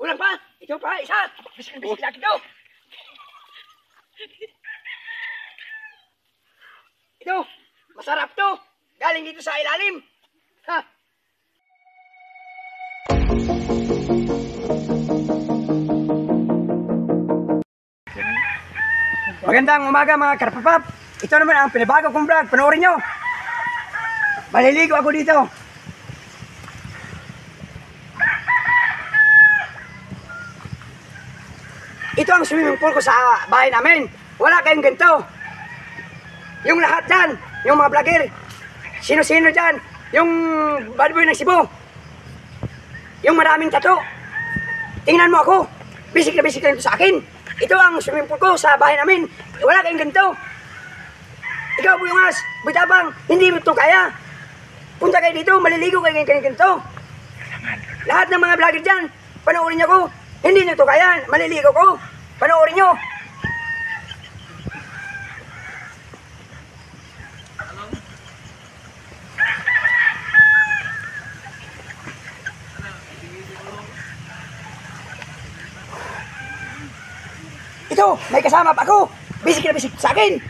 Kulang pa. Ito pa, isa. Bisik-bisik lagi to. Ito, masarap to. Galing dito sa ilalim. Ha? Magandang umaga mga karpapap. Ito naman ang pinabago kong vlog. Panoorin nyo. Maliligo ako dito. Ito ang swimming pool ko sa bahay namin. Wala kayong ganito. Yung lahat dyan, yung mga vlogger, sino-sino dyan, yung bad boy ng Cebu, yung maraming tato. Tingnan mo ako, bisik na bisik lang ito sa akin. Ito ang swimming pool ko sa bahay namin. Wala kayong ganito. Ikaw, Buyungas, Butabang, hindi mo ito kaya. Punta kayo dito, maliligo kayo ganyan ganito. Lahat ng mga vlogger dyan, panoorin niyo ko. Hindi niyo ito kaya, maliligo ko. Panoorin niyo. Ito, may kasama pa ako. Bisik na bisik sa akin.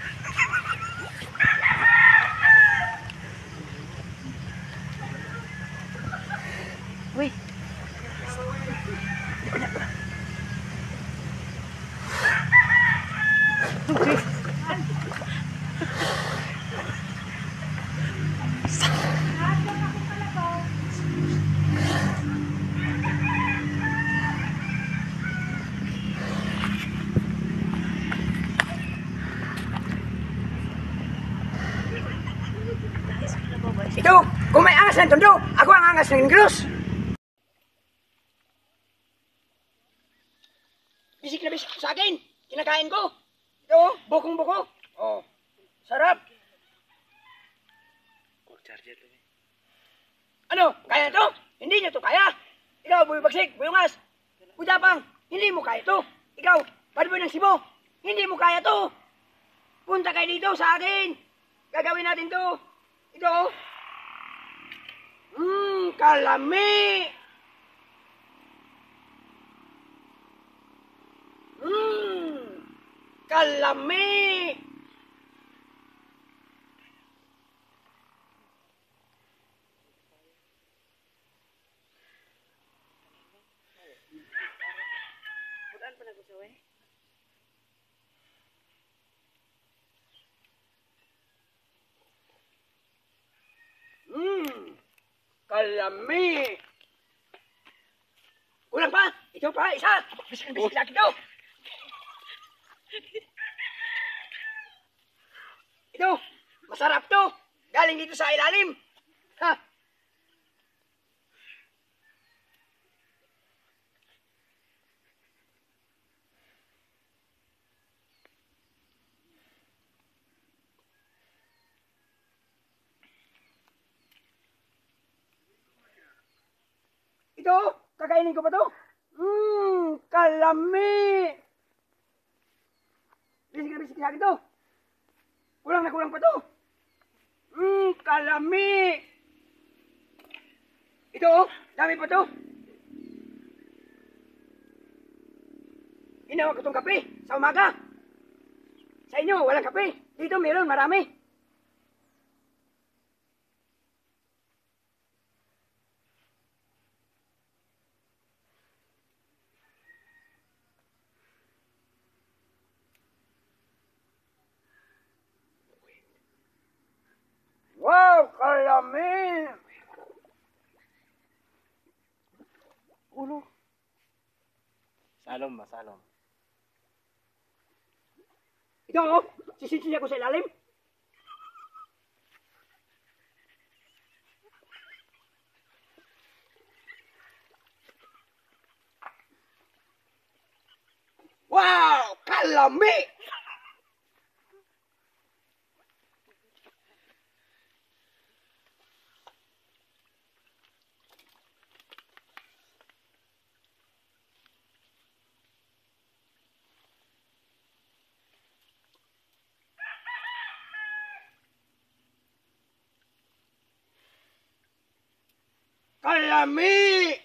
Ito, kung may angas ng tondo, ako ang angas ng Ingros. Bisik na bisik sa akin. Kinakain ko. Ito, bukong buko. Oh, sarap. Ano, kaya to? Hindi niyo to kaya. Ikaw, buhay bagsik, buyungas. Pujapang, hindi mo kaya to. Ikaw, padboy ng Cebu, hindi mo kaya to. Punta kayo dito sa akin. Gagawin natin to. Ito, oh. Mmm, kalami. Mmm, kalami. Mmm, kalami. Kulang pa. Ito pa, isa. Bisik-bisik lagi to. Ito, masarap to. Galing dito sa ilalim. Ha? Ito, kakainin ko pa to. Mmm, kalami. Bisik na bisik sa akin to. Kulang na kulang pa to. Mmm, kalami. Ito, oh, dami pa to. Inawa ko tong kape sa umaga. Sa inyo, walang kape. Dito meron, marami. Salom ba? Salom. Ito, oh, sisisi ko sa ilalim. para mí.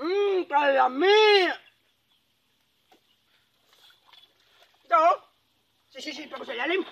Mm, para mí. No. Sí, sí, sí, vamos allá, Lim.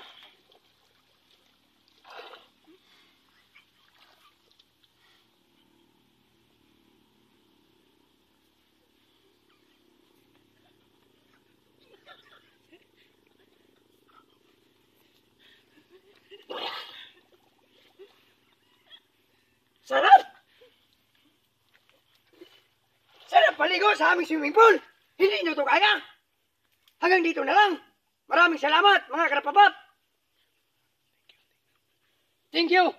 Paligo sa aming swimming pool. Hindi nyo to kaya. Hanggang dito na lang. Maraming salamat, mga karapapap. Thank you.